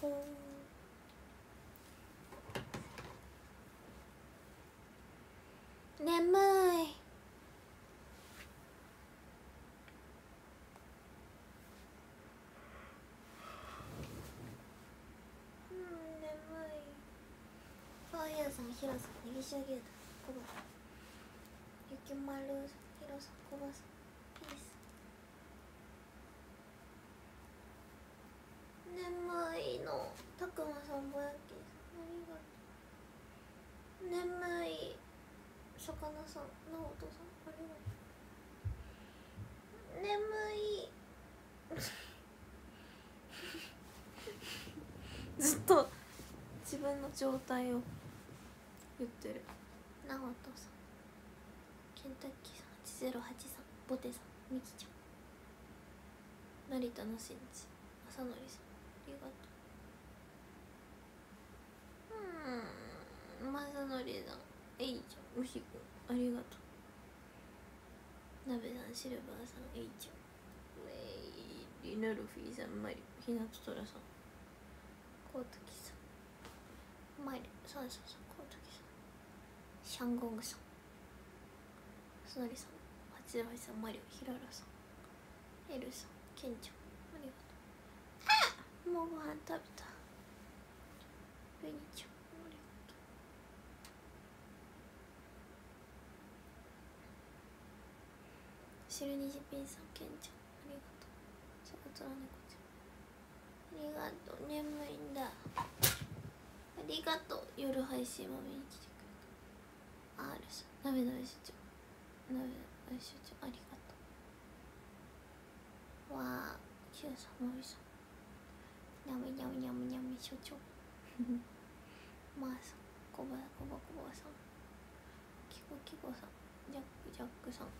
眠い。眠い。ファイヤーさんヒロさんネギシャゲータコバゆきまるヒロさんコバさんピース眠いのたくまさんぼやきさんありがとう眠い魚さん直人さんありがとう眠い。ずっと自分の状態を言ってる。直人さん。ケンタッキーさん8083ボテさんみきちゃん。成田のしんち正則さん。ありがとううーん正則さんえいちゃん牛くんありがとう。鍋さんシルバーさんえいちゃんウェイリナルフィーさんマリひなととらさん。コウタキさんマリそうそうそうコウタキさん。シャンゴングさん。すのりさん八橋さんマリオひららさん。エルさんケンちゃんありがとう。もうご飯食べた。ベニちゃんありがとうシルニジピンさんケンちゃん。ありがとう。サバツラネコちゃん。ありがとう。眠いんだ。ありがとう夜配信も見に来てくれた R さ。んなべなべ所長なべなべ所長ありがとう。わあ Q さんもみさんにゃむにゃむにゃむにゃむ所長。まあさん。こばこばこばさん。きこきこさん。ジャックジャックさん。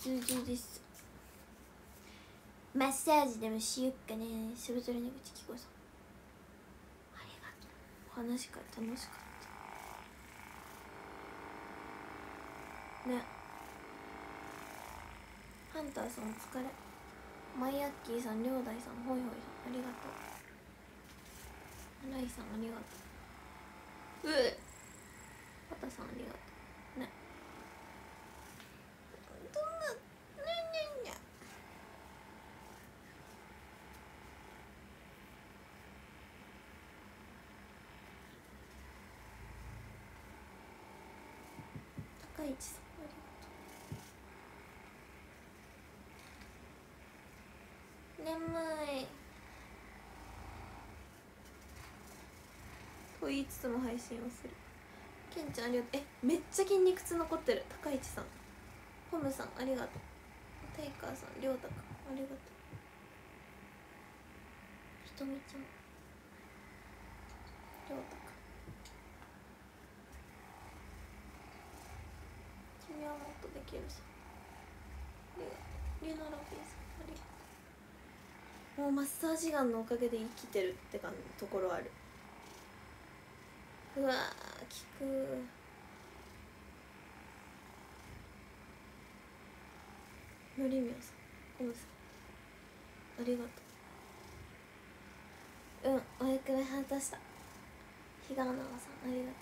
ズーズーですマッサージでもしよっかねそれぞれの口きこさんありがとうお話が楽しかったねハンターさんお疲れマイアッキーさん、りょうだいさん、ほいほいさん、ありがとう。ライさん、ありがとう。うえ。パタさん、ありがとう。ね。どんな、ねねね。高市さん、ありがとう。眠い。と言いつつも配信をする。ケンちゃんありがとう。えめっちゃ筋肉痛残ってる。高市さん。ホムさんありがとう。テイカーさんりょうたくんありがとう。ひとみちゃん。りょうたくん。君はもっとできるさありがとう。リュナラピーさんもうマッサージガンのおかげで生きてるって感じところある。うわー効くのりみょさんコムさんありがとう。うんお役目果たした。日川奈さんありがと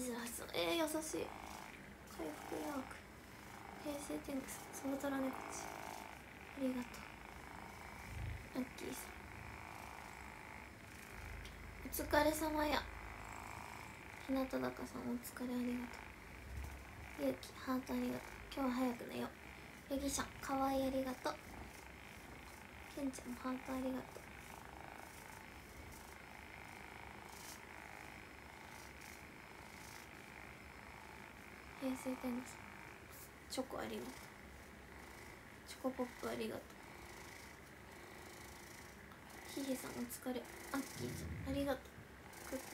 う。88さんえー、優しい。回復ヤーク。平成天狗さんサバトラネコチありがとう。ッキーさ。んお疲れ様や。日向坂さんお疲れありがとう。ゆうきハートありがとう。今日は早く寝よう。ヤギさんかわいいありがとう。けんちゃんもハートありがとう。平成天狗さんチョコありがとう。チョコポップありがとう。ひげさんお疲れ。アッキーちゃんありがとう。クッキー。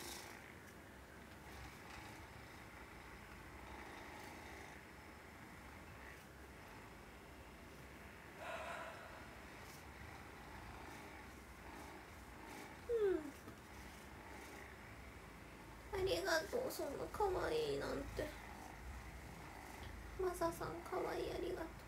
うん。ありがとう。そんな可愛いなんて。マサさん可愛い。ありがとう。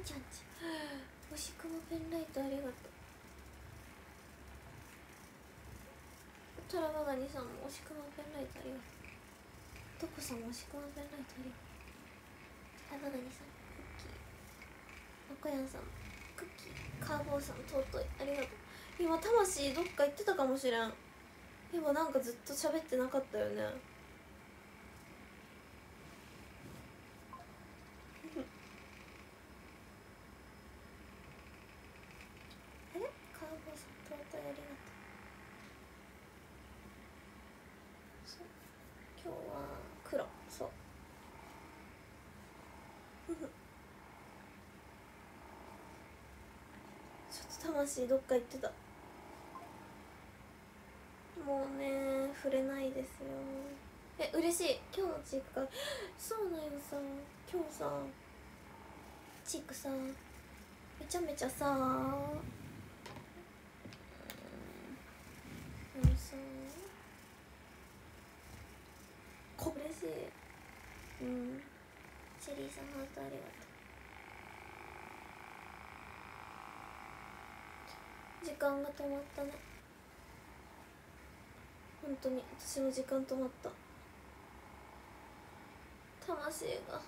ちゃんちおしくもペンライトありがとう。トラバガニさんもおしくもペンライトありがとう。トコさんもおしくもペンライトありがとう。トラバガニさんクッキー。まこやんさんクッキーカーボーさん尊いありがとう。今魂どっか行ってたかもしれん。今なんかずっと喋ってなかったよねあれカーボーさん尊いありがとうそう今日は黒そうふふちょっと魂どっか行ってた。もうね触れないですよ。え嬉しい。今日のチークが そうなんよさ今日さチークさめちゃめちゃさうん。あのさこ嬉しい。うん。チェリーさんハートありがとう。時間が止まったね。本当に私の時間止まった。魂が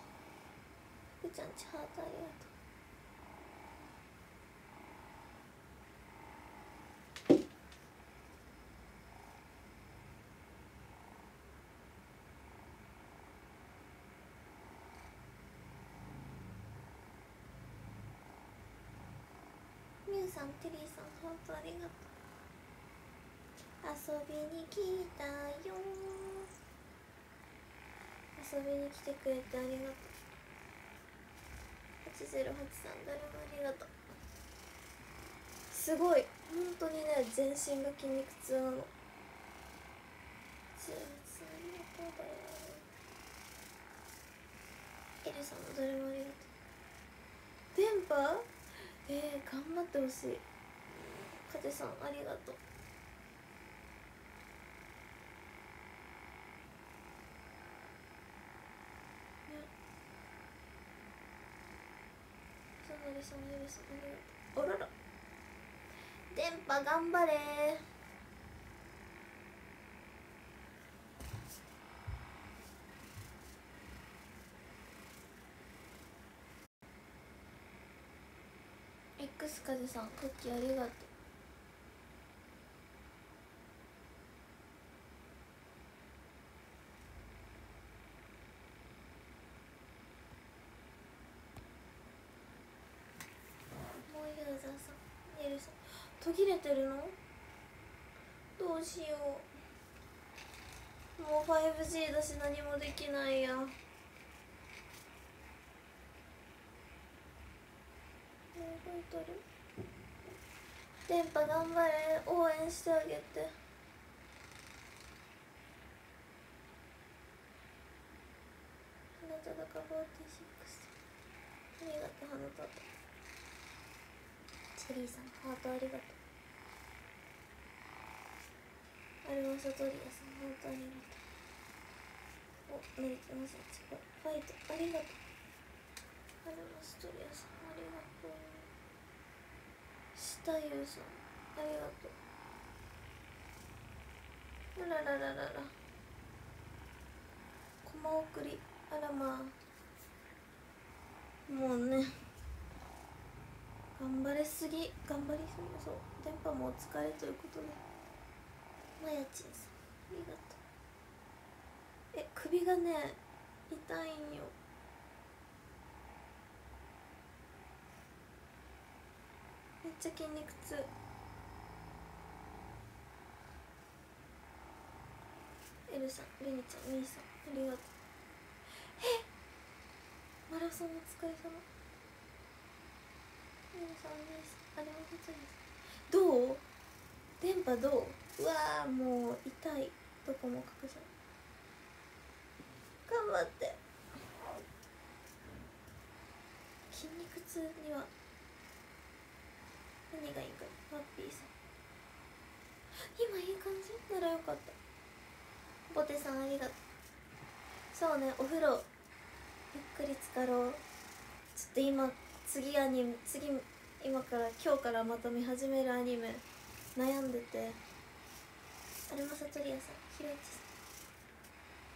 ふちゃんちハートありがと。うみゆさんテリーさんハートありがとう。遊びに来たよ。遊びに来てくれてありがとう。808さん誰もありがとう。すごい。本当にね全身が筋肉痛なの。808さんありがとうだよエルさんも誰もありがとう。電波？えー、頑張ってほしい。風さんありがとう。さなりさんエルさんありがとう。あらら電波頑張れー X 風さんクッキーありがとうもうユーザーさんエルさ。ん途切れてるの？どうしよう。もう 5G だし何もできないや。動いとる電波頑張れ。応援してあげて。花田中46ありがとう花田チェリーさんハートありがとう。アルマサトリアさんハートありがとう。お慣れてます違う。ファイトありがとう。アルマストリアさん。下優さんありがとう。あらららららコマ送り。あらまあ。もうね。頑張れすぎ。頑張りすぎ。そう。電波もお疲れということで。まやちんさん。ありがとう。え首がね痛いんよ。っちゃ筋肉痛。エルさんレニちゃんミーさんありがとう。えマラソンお疲れ様。エルさんミーさんあれもことです。どう？電波どう？うわーもう痛い。どこも隠さ頑張って。筋肉痛には何がいいかマッピーさん今いい感じならよかったボテさんありがとうそうねお風呂ゆっくり浸かろうちょっと今次アニメ次今から今日からまた見始めるアニメ悩んでてアルマサトリアさんひろち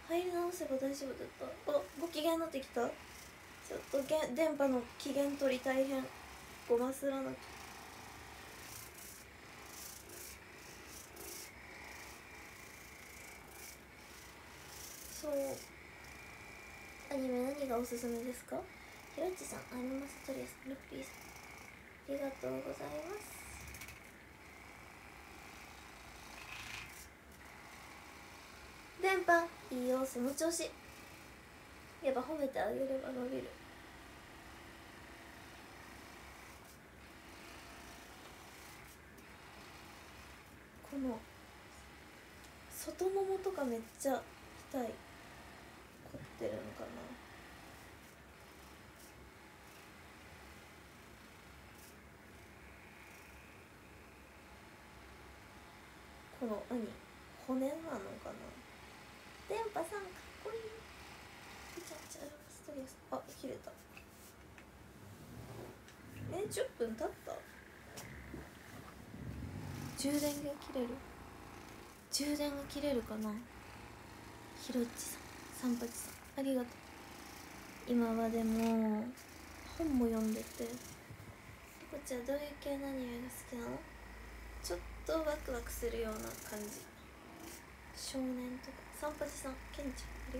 さん入り直せば大丈夫だったあご機嫌になってきたちょっと電波の機嫌取り大変ごますらなきゃそう。アニメ何がおすすめですか？ひろちさんアニマストレスルッピーさん。ありがとうございます。電波いいよその調子。やっぱ褒めてあげれば伸びる。この外ももとかめっちゃ痛い。ってるのかな。この何骨なのかな。電波さんかっこいい。ちゃちゃストレス。あ切れた。え10分経った？充電が切れる。充電が切れるかな。ひろっちさん三八さん。ありがとう。今はでも本も読んでて。こっちはどういう系のアニメが好きなの？ちょっとワクワクするような感じ。少年とか。三八さんケンちゃんあり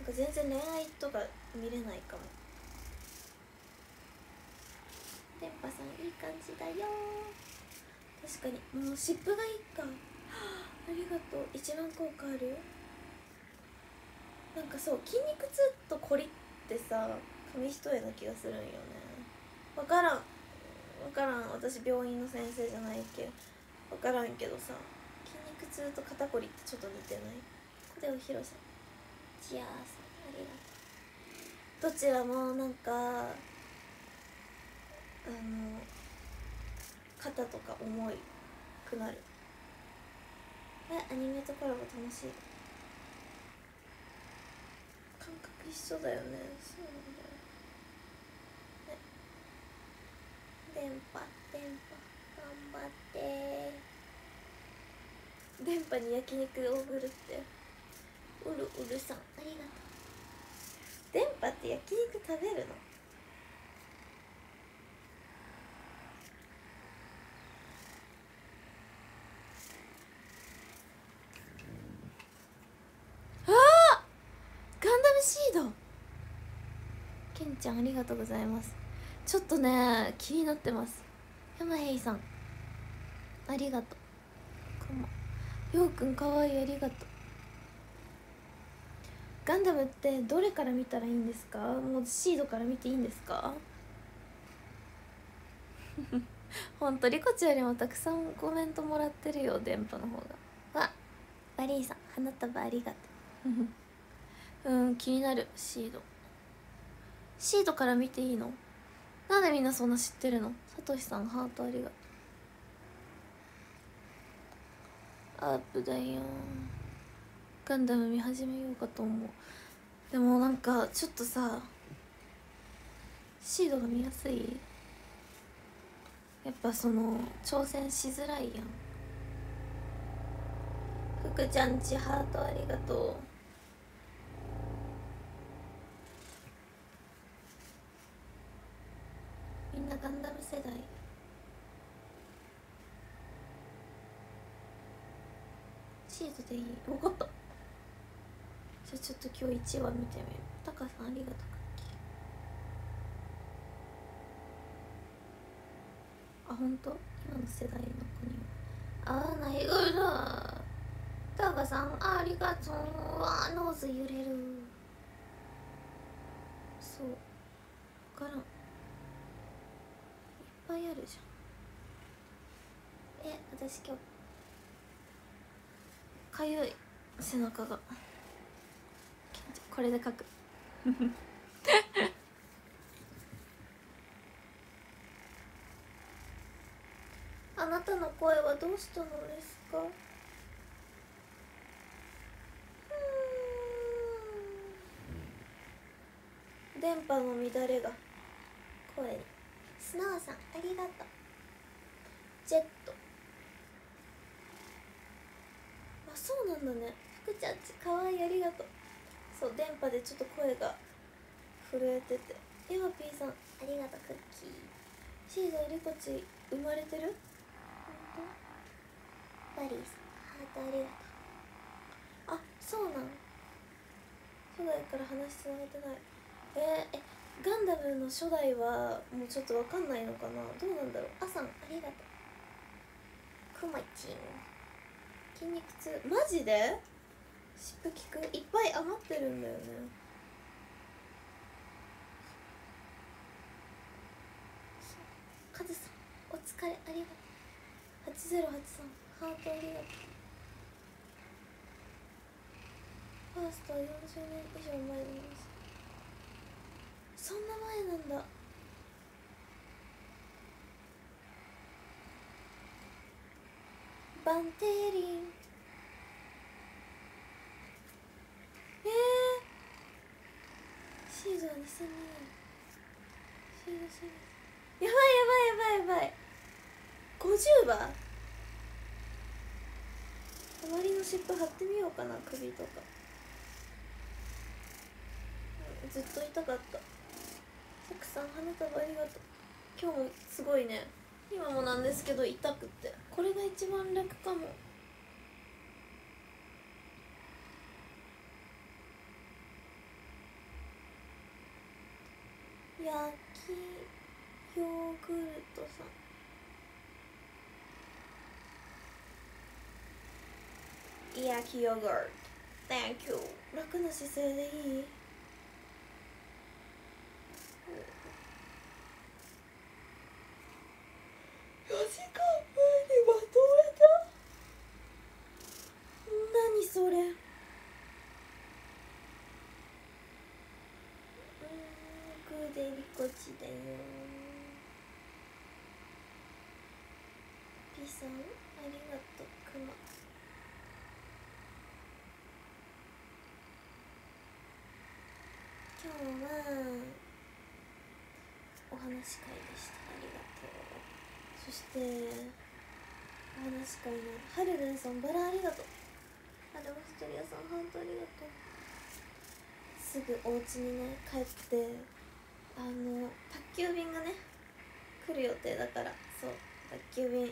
なんか全然恋愛とか見れないかも。電波さんいい感じだよ。確かに。もう湿布がいいか。ありがとう。一番効果あるなんかそう筋肉痛とコリってさ紙一重な気がするんよね。分からん分からん。私病院の先生じゃないけ分からんけどさ筋肉痛と肩こりってちょっと似てない？小手を広さ。んチアーさんありがとう。どちらもなんかあの肩とか重くなる。えアニメとコラボ楽しい感覚一緒だよね。そうなんだよね。電波電波頑張って。電波に焼肉を送るって。うるうるさんありがとう。電波って焼肉食べるのああガンダムシードケンちゃんありがとうございます。ちょっとね気になってます。山平さん。ありがとう。かもようくんかわいいありがとう。ガンダムってどれから見たらいいんですか？もうシードから見ていいんですか？ほんとリコちよりもたくさんコメントもらってるよ電波の方が。わバリーさん花束ありがとう うん気になるシード。シードから見ていいの？なんでみんなそんな知ってるの？さとしさんハートありがとう。アップだよ。ガンダム見始めようかと思う。でもなんかちょっとさシードが見やすい？やっぱその挑戦しづらいやん。福ちゃんちハートありがとうみんなガンダム世代。シードでいい。分かった。じゃあちょっと今日1話見てみるタカさんありがとう。あ本当今の世代の子には。あーないぐらタカさんありがとう。あーノーズ揺れる。そう。分からん。ぱいあるじゃん。え私今日かゆい背中が。これで書く。あなたの声はどうしたのですか？電波の乱れが声にスノーさんありがとう。ジェット。あそうなんだね。福ちゃんちかわいいありがとう。そう電波でちょっと声が震えてて。エマピーさんありがとうクッキー。シーザーリコチ生まれてる？本当？バリーさんハートありがとう。あそうなん？初代から話つながってない。えー、えガンダムの初代はもうちょっとわかんないのかな？どうなんだろう？あさんありがとう。くまちん。筋肉痛。マジで？湿布効く。いっぱい余ってるんだよね。カズさんお疲れ。ありがとう。8083ハートありがとう。ファーストは40年以上前の話。そんな前なんだ。バンテリン。えー、シードは2002年シードシードやばいやばいやばいやばい。50番周りの尻尾貼ってみようかな首とか。ずっと痛かった。サクさん花束ありがとう。今日もすごいね。今もなんですけど痛くて。これが一番楽かも。焼きヨーグルトさん。焼きヨーグルト。Thank you 楽な姿勢でいい4時間前にまとめた何それうんグーでリコチだよピさんありがとうクマ今日はお話会でした。ありがとう。そしてお話会のハルルンさんバラありがとう。ハルマストリアさんハートありがとう。すぐお家にね帰ってあの宅急便がね来る予定だからそう宅急便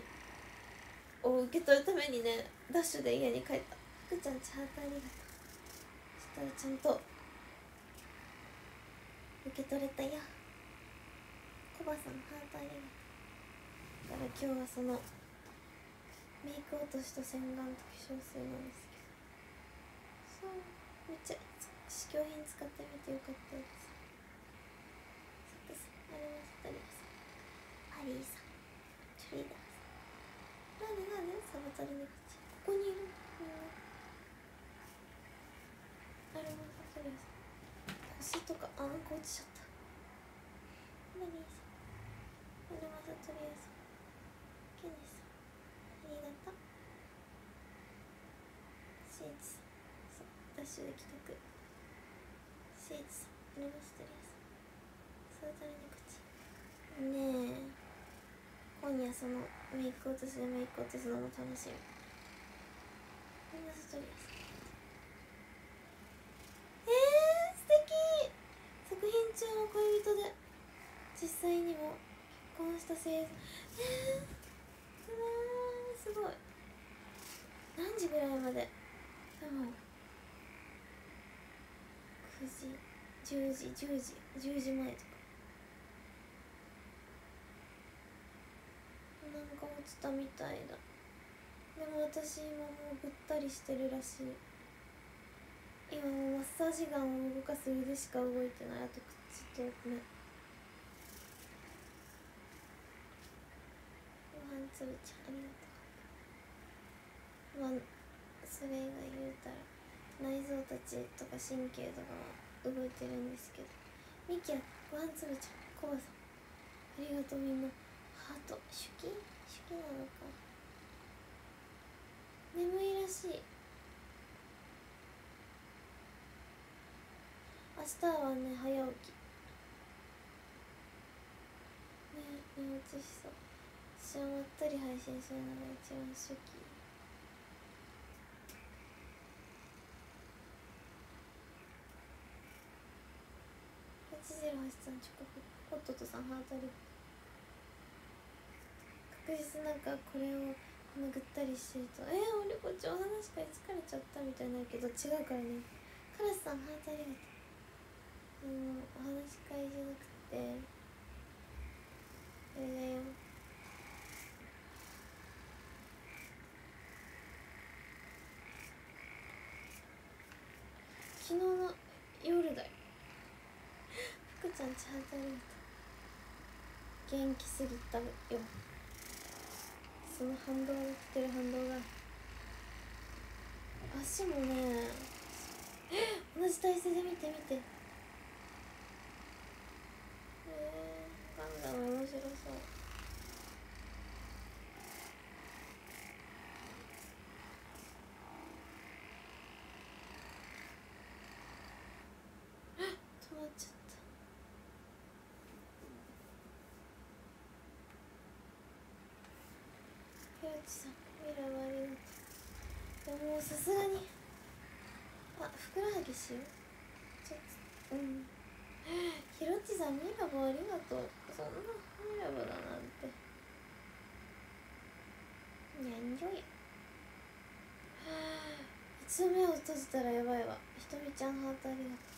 を受け取るためにねダッシュで家に帰った。福ちゃんちハートありがとうそしたらちゃんと受け取れたよ。コバさんハートありがとうだから今日はそのメイク落としと洗顔と化粧水なんですけど。そうめっちゃ試供品使ってみてよかったです。サクさあれましたりさんハリーさん。チュリーダーさんなんでなんでサボタルネコチここにいる。みんなあれましたりさん星とかあんか落ちちゃったマリーさあれまさとりあえずケニーさんありがとうシーツさんダッシュで帰宅シーツさんあれまさとりあえずサボタルネコチねえ今夜そのメイク落としでメイク落とすのも楽しみあれまさとりあええー、素敵作品中の恋人で実際にも結婚したせいえー、うわーすごい。何時ぐらいまで。多分。9時。10時。10時。10時前とか。なんか落ちたみたいだ。でも私今もうぐったりしてるらしい。今もうマッサージガンを動かす腕しか動いてない。あと口と目。ご飯つぶちゃんありがとう。まあそれ以外言うたら内臓たちとか神経とかは動いてるんですけど。ミキヤご飯つぶちゃんコバさん。ありがとうみんな。ハート手記手記なのか。眠いらしい。明日はね早起き。ね寝落ちしそう。私はまったり配信するのが一番初期808さんチョコホットとさんハートリ確実なんかこれをこのぐったりしてると「えー、俺こっちお話し会疲れちゃった」みたいになけど違うからね。カラスさんハートありがとう。うんお話し会じゃなくてあれだよ。昨日の夜だよ。福ちゃんちハートありがとう。元気すぎたよ。その反動が来てる反動が。足もね同じ体勢で見て見て。えー、ガンダム面白そう止まっちゃったひろちさミラもありがとういやもうさすがにあふくらはぎしようちょっとうんひろちさんミラボありがとう。そんなミラボだ。なんてにゃんじょや一度目を閉じたらやばいわひとみちゃんハートありがと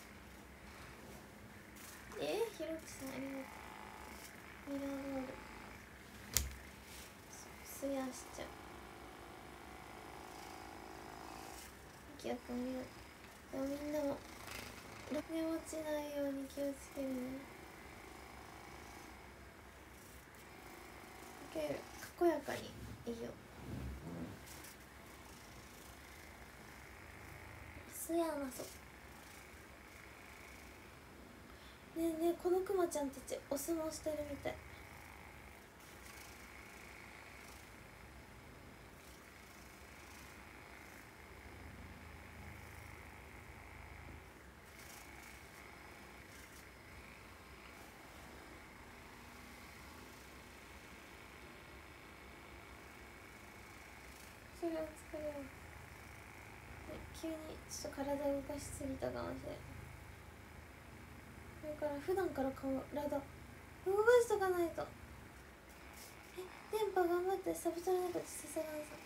う。えー、ひろちさんありがとう。ミラーボールすやしちゃう。きやくんありがとうでも。みんなも寝落ちないように気をつけるね。かける。かこやかにいいよ。すやなそ。うねえねえこのくまちゃんたちお相撲してるみたいそれは疲れる急にちょっと体動かしすぎたかもしれないだから普段から体動かしとかないと。え電波頑張ってサブトラネコチささがんさん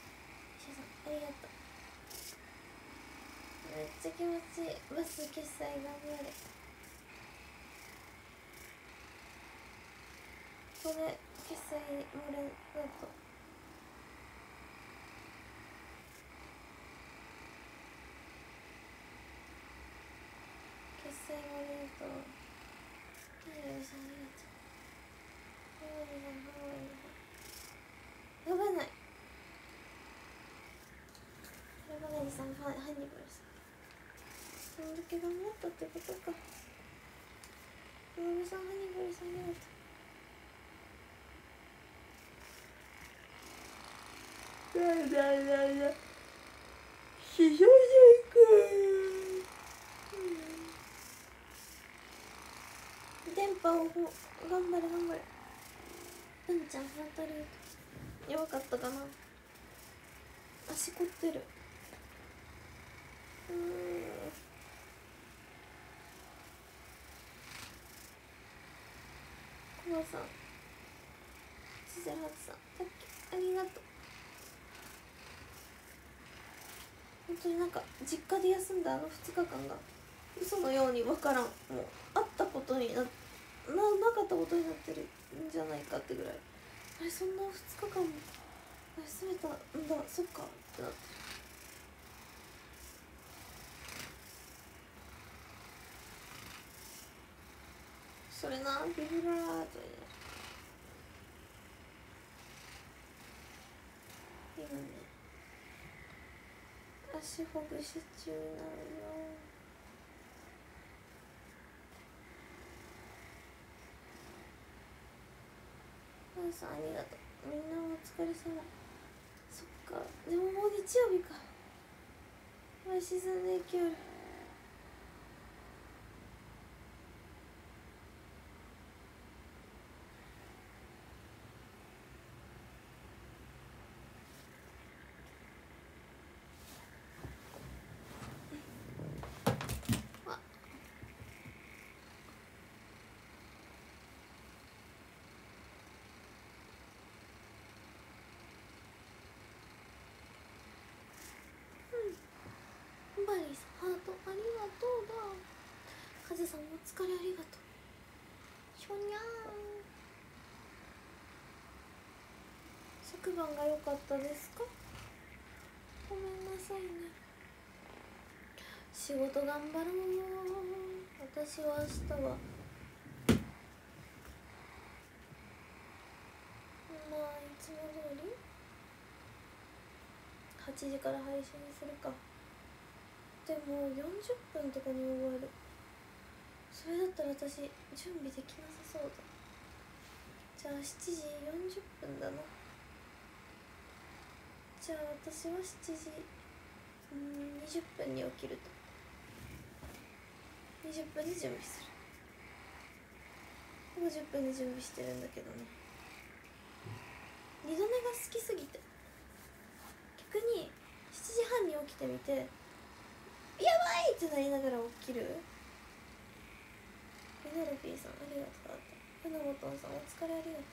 石さんありがとう。めっちゃ気持ちいい。バス決済頑張れこれ決済もらうと決済もらうとキールさんありがとうハワイさんハワイさんやばないやばないさんはハハニバルさんそんだけ頑張ったってことかヤマさんハンニバルさんありがとうだ。だだだしそじく電波を頑張れ頑張れ。うんちゃんハートありがとうやばかったかな。足凝ってる。うん。コバさん。千鶴初さん。たっけありがとう。本当になんか実家で休んだあの2日間が嘘のように分からん。もうあったことになななかったことになってるんじゃないかってぐらい。あれそんな2日間も休めたんだ。そっかってなって。それなビブラートに。今ね。足ほぐし中なのよ。ンさんありがとう。みんなお疲れ様。そっか。でももう日曜日か。まあ沈んでいきよるカズさんお疲れありがとう。ひょにゃーん。昨晩が良かったですか？ごめんなさいね。仕事頑張ろう私は明日は。まあいつも通り。8時から配信するか。でも40分とかに終わる。それだったら私準備できなさそうだ。じゃあ7時40分だな。じゃあ私は7時うん20分に起きると。20分で準備する。50分で準備してるんだけどね。二度寝が好きすぎて。逆に7時半に起きてみてやばい!ってなりながら起きる。ペナルフィーさんありがとうだって船本さんお疲れありがとう。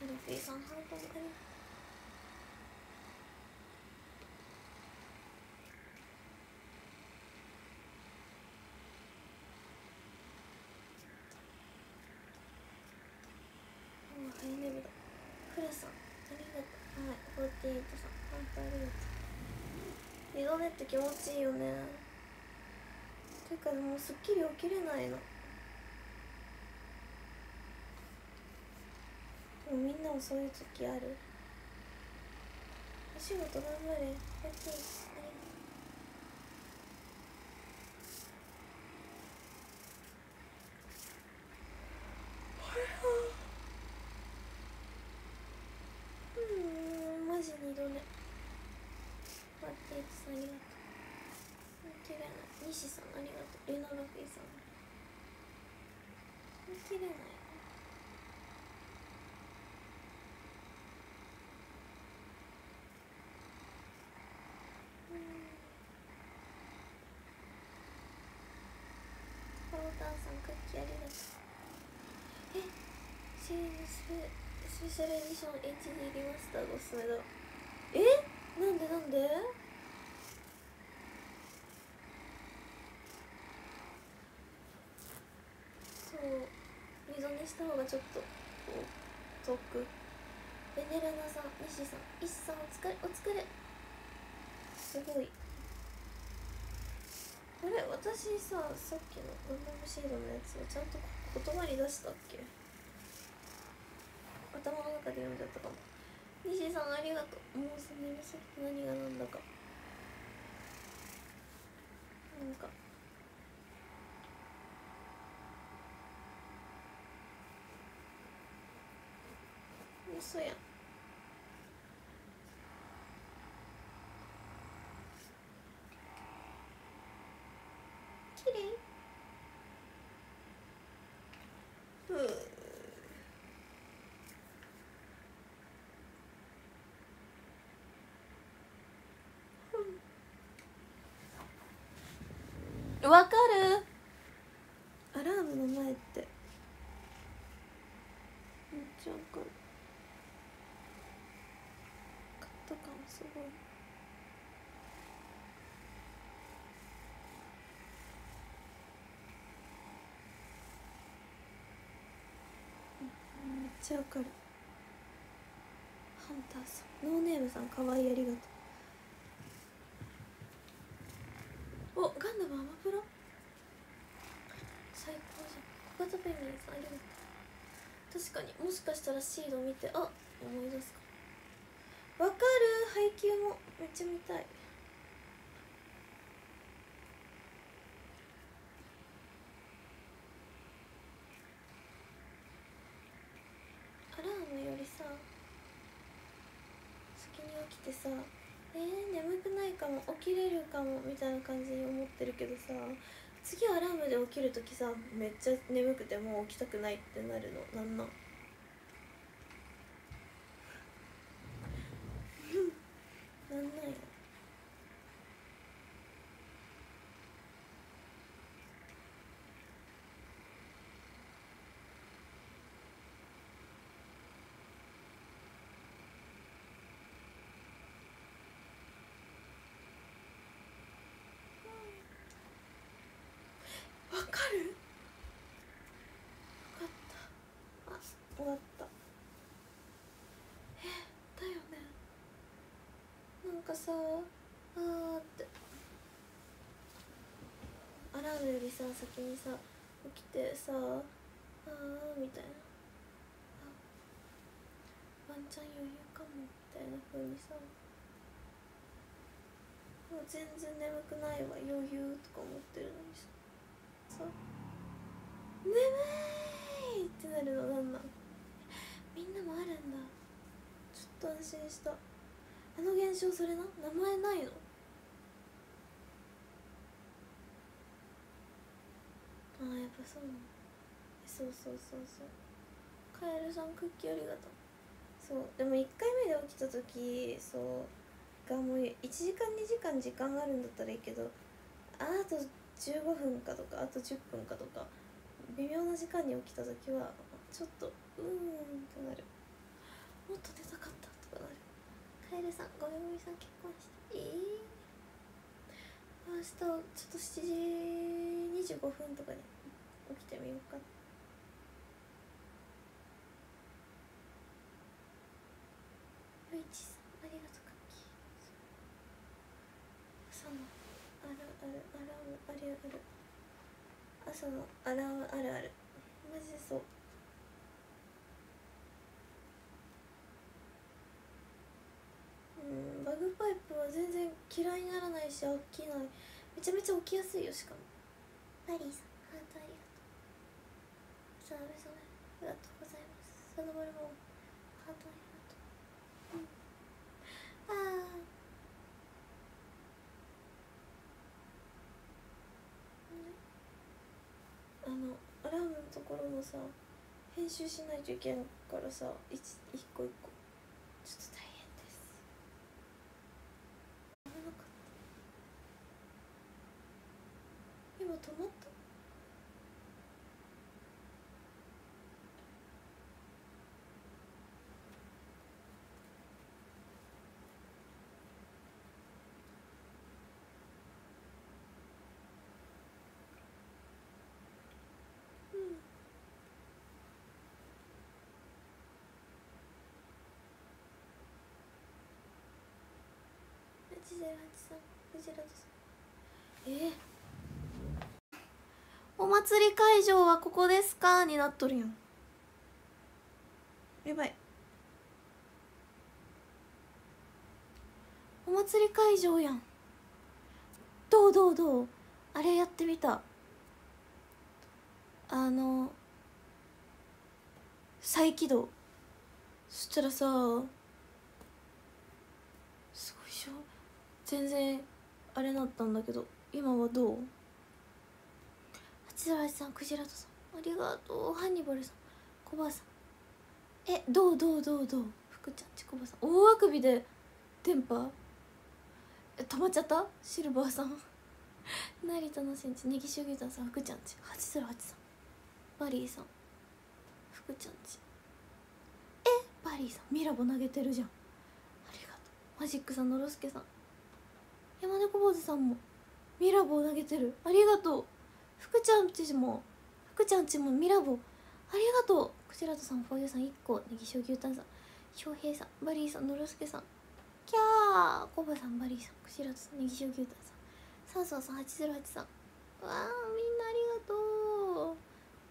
ペナルフィーさんハートありがとうもうハイネムだフラさんありがとうはい48さん本当ありがとう二度寝って気持ちいいよね。ていうかもうすっきり起きれないの。でもみんなもそういう時ある。お仕事頑張れ。やっていいありがとううーんマジ二度寝待っていつさんありがとう綺麗な西さんありがとうレノロフィーさん綺麗なよパロタンさんクッキーありがとう。えシーズススペシャルエディション HD リマスターがおすすめだ。え？なんでなんでそう二度寝した方がちょっと遠くベネラナさん西さん石さんお疲れお疲れ。すごい。あれ私ささっきのガンダムシードのやつをちゃんと言葉に出したっけ？頭の中で読んじゃったかも。西さんありがとう。もうそ眠すぎて何が何だか。なんか嘘やん。きれいふうわかる？アラームの前って。めっちゃわかる買った感すごいうんめっちゃわかる。ハンターさん。ノーネームさんかわいいありがとう。おガンダムアマプラ？最高じゃん。小型ペンギンさんありがとう。確かにもしかしたらシード見てあ思い出すかわかる。配給もめっちゃ見たいアラームよりさ先に起きてさえー、眠くないかも起きれるかもみたいな感じに思ってるけどさ次アラームで起きる時さめっちゃ眠くてもう起きたくないってなるの。なんなんなんやわかる？よかった。あ終わった。えだよね。なんかさあーって。アラームよりさ先にさ起きてさあーみたいな。あワンチャン余裕かもみたいな風にさ。もう全然眠くないわ余裕とか思ってるのにさ。さ眠いってなるのなんなんみんなもあるんだ。ちょっと安心したあの現象それな名前ないのあーやっぱそう。なのそうそうそう。そうカエルさんクッキーありがと。うそう。でも1回目で起きた時そう。がもう1時間2時間時間があるんだったらいいけどあと15分かとかあと10分かとか微妙な時間に起きた時はちょっとうーんってなる。もっと出たかったとかなる。カエルさんごめんごめんさん結婚してええ明日ちょっと7時25分とかに起きてみようかなゆいちさんありがとうかき朝のあるあるあらうあるある朝のあらうあるある。マジでそう。うんバグパイプは全然嫌いにならないし飽きない。めちゃめちゃ起きやすいよしかも。マリーさんハートありがとう。渡辺さんありがとうございます。サドバルもハートありがとう。うん。あああのアラームのところもさ編集しないといけんからさ一一個一個。ちょっと大変です。危なかった。今止まったうん八ゼロ八さん藤ラさんえーお祭り会場はここですか？になっとるやん。やばい。お祭り会場やん。どうどうどう？あれやってみた。あの再起動。そしたらさすごいでしょ全然あれなったんだけど今はどう？八08さんクジラトさん。ありがとう。ハンニバルさん。コバさん。えどう？どう？どう？どう？福ちゃんちコバさん。大あくびで電波？え止まっちゃった？シルバーさん。成田のセンチネギシュギターさん。福ちゃんち。808さん。バリーさん。福ちゃんち。えバリーさん。ミラボ投げてるじゃん。ありがとう。マジックさんのろすけさん。山猫坊主さんもミラボを投げてる。ありがとう。福ちゃんちも福ちゃんちもミラボ。ーありがとう。クジラトさんフォーユーさん1個ネギ塩牛タンさん翔平さんバリーさんのろすけさん。キャー。コバさんバリーさんクジラトさんネギ塩牛タンさん。サウソーさん808さん。わあみんなありがとう。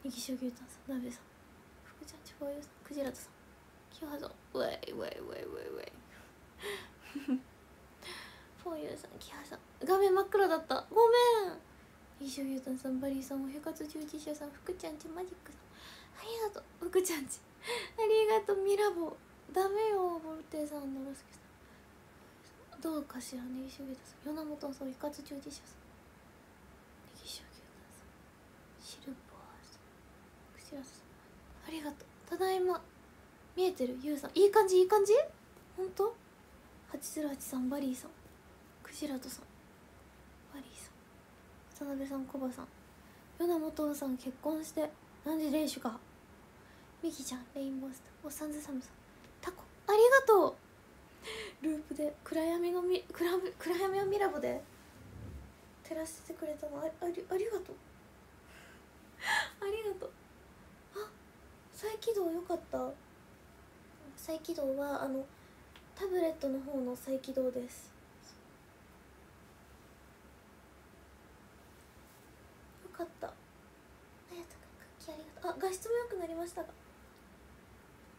ネギ塩牛タンさん鍋さん。福ちゃんちフォーユーさんクジラトさん。キハさんウェイウェイウェイウェイウェイフォーユーさんキハさん。画面真っ暗だった。ごめん。ネギ塩牛タンさんバリーさんおへかつ従事者さん福ちゃんちマジックさん。ありがとう福ちゃんちありがとうミラボダメよボルテさん。のろすけさん。どうかしらネギ塩牛タンさん。米本さんおへかつ従事者さん。ネギ塩牛タンさんシルバーさんクシラさんありがとう。ただいま。見えてる。ユウさん。いい感じいい感じ本当808さん。バリーさん。クジラトさんバリーさん渡辺さんコバさん米本さん結婚して何時練習か。ミキちゃんレインボースターおさんずサムさん。タコありがとう。ループで暗闇のみ暗闇暗闇をミラボで照らしてくれたのああり ありがとう。ありがとう。あ再起動よかった。再起動はあのタブレットの方の再起動です。かった。あやたくんクッキーありがとう。あ画質も良くなりましたが。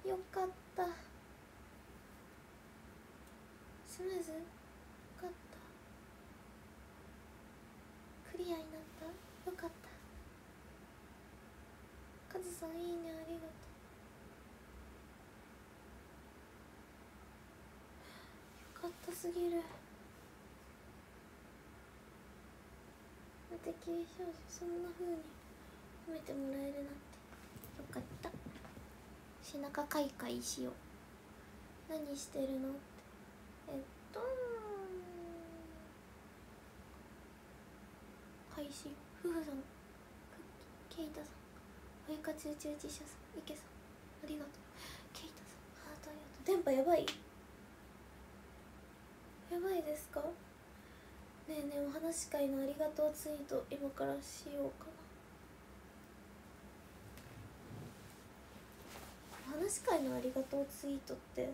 よかった。スムーズ。よかった。クリアになった。よかった。カズさんいいね。ありがとう。よかったすぎる。無敵美少女そんな風に褒めてもらえるなんて。よかった。背中かいかいしよう何してるのって。えっと配信。夫婦さん。ケイタさん。おいかち宇宙自社さん池さん。ありがとう。ケイタさん。ハートありがとう。電波やばい？やばいですか？ねえねえお話し会のありがとうツイート今からしようかな。お話会のありがとうツイートって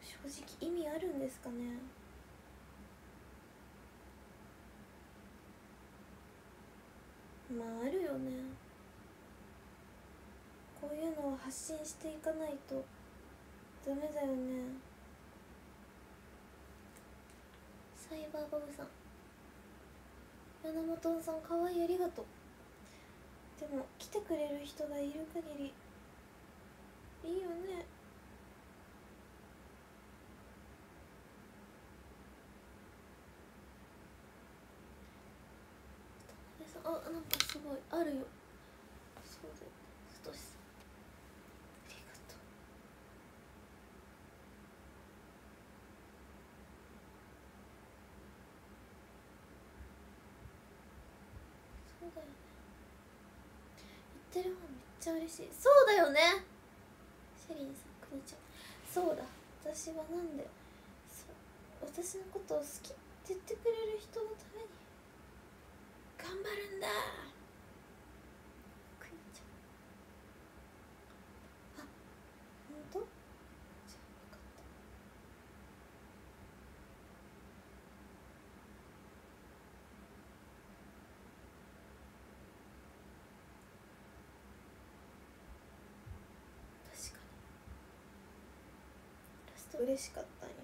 正直意味あるんですかね？まああるよね。こういうのを発信していかないとダメだよね。サイバーバブさん。柳本さんかわいいありがとう。でも来てくれる人がいる限りいいよね。あなんかすごい。あるよそうだよねさとしさんありがとうそうだよね言ってる方めっちゃ嬉しい。そうだよね。シェリーさんこんにちは。そうだ。私はなんで私のことを好きって言ってくれる人のために頑張るんだこんにちはあ本当じゃあよかった確かにラスト嬉しかったんよ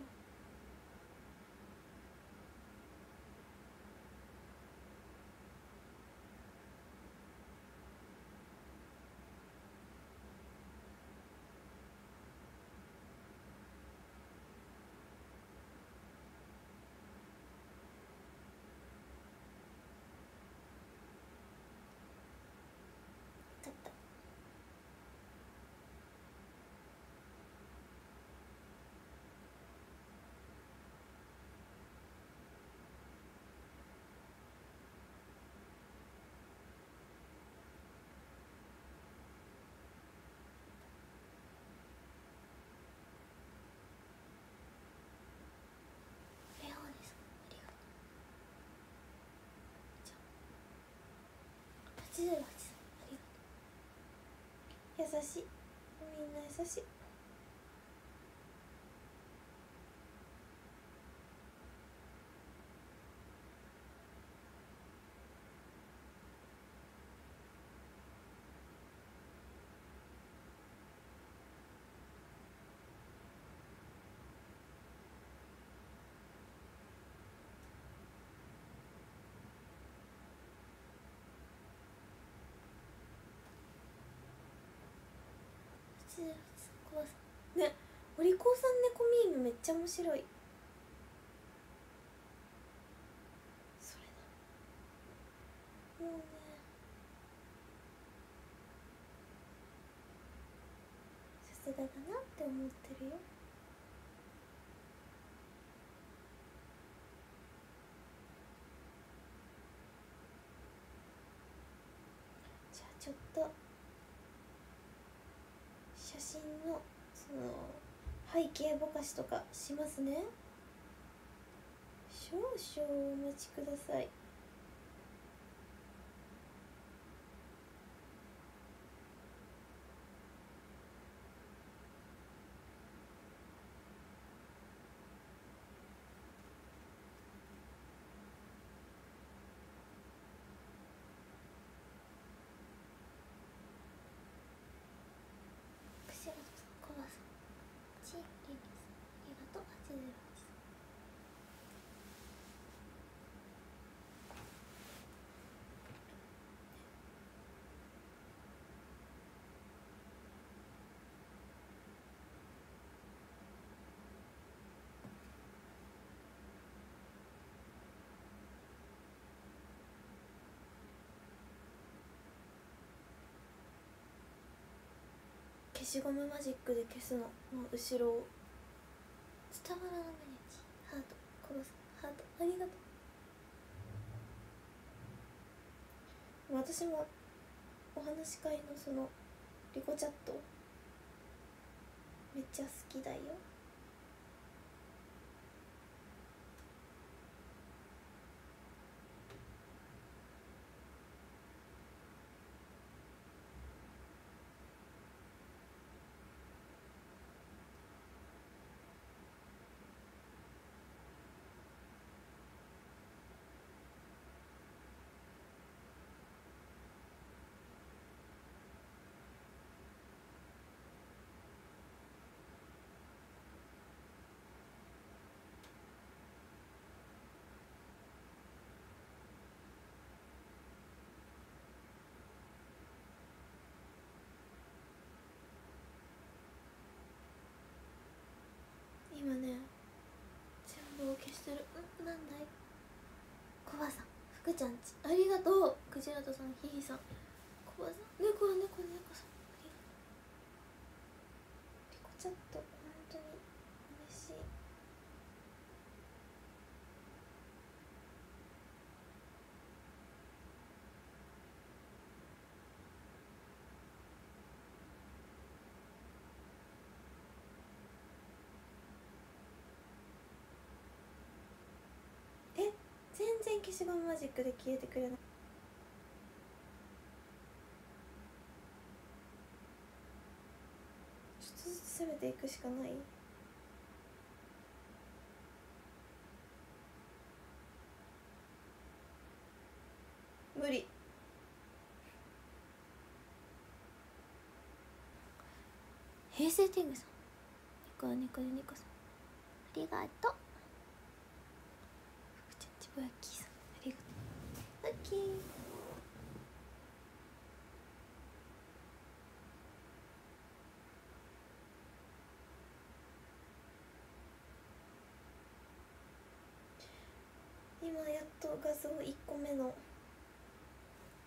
勝ったレオーネさんありがとうじゃあ88優しい。みんな優しい。ねお利口さん猫ミームめっちゃ面白い。それだ。もうね。さすがだなって思ってるよ。じゃあちょっと。真のその背景ぼかしとかしますね。少々お待ちください。しゴムマジックで消すのの後ろを伝わらないハート殺すハートありがとう私もお話し会のそのリコチャットめっちゃ好きだよ今ね全部を消してるんなんだいコバさん福ちゃんち。ありがとう。クジラとさんヒヒさん。コバさん猫は猫猫さんありがとうリコチャット本当に嬉しいえ全然消しゴムマジックで消えてくれない。ちょっとずつ攻めていくしかない。無理。平成天狗さん。猫は猫で猫さん。ありがとう。福ちゃんちぼやきさんありがとうオッケー今やっと画像1個目の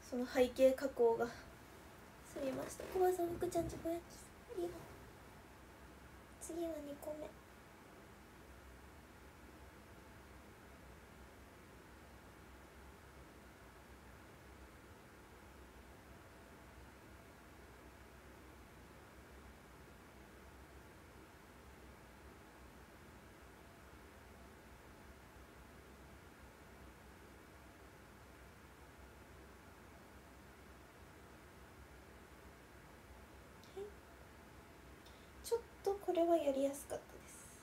その背景加工が済みました。小林さん福ちゃんちぼやきさんありがとう次は2個目ちょっとこれはやりやすかったです。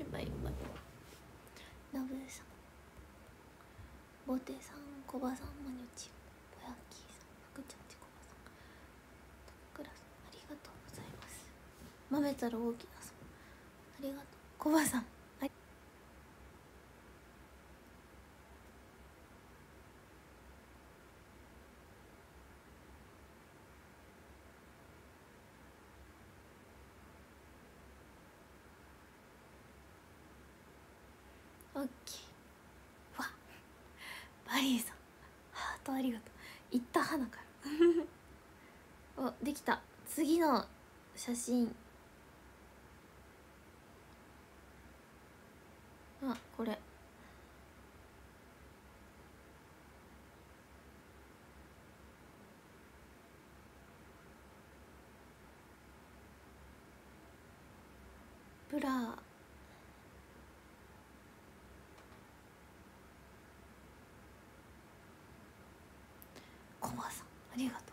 やばいやばいナブさん。ボテさん。コバさん。マニョチボヤッキーさん。福ちゃんタクラさんありがとうございます豆太郎大きなさんありがとう。コバさん。ありオッケー。わ。バリーさん。ハートありがとう。いった花から。おできた。次の写真あこれ。ブラー。コバさんありがとう。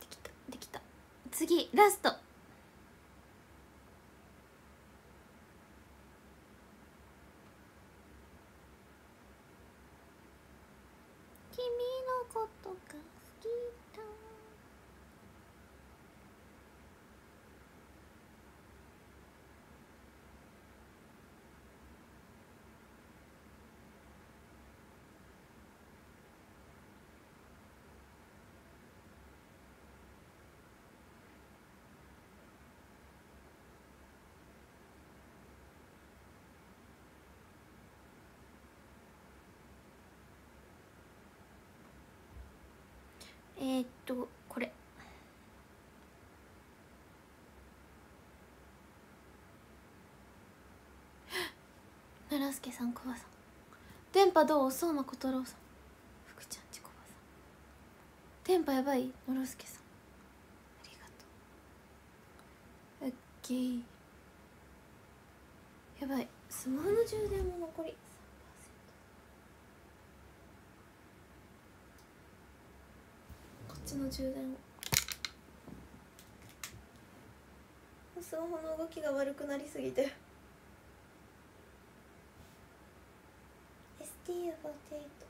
できたできた。次ラスト君のことが好きだえー、っとこれ。奈良助さんコバさん。電波どう？相馬小太郎さん。福ちゃんちコバさん。電波やばいのろすけさん。ありがとう。オッケー。やばい。スマホの充電も残り3%こっちの充電スマホの動きが悪くなりすぎて。STU48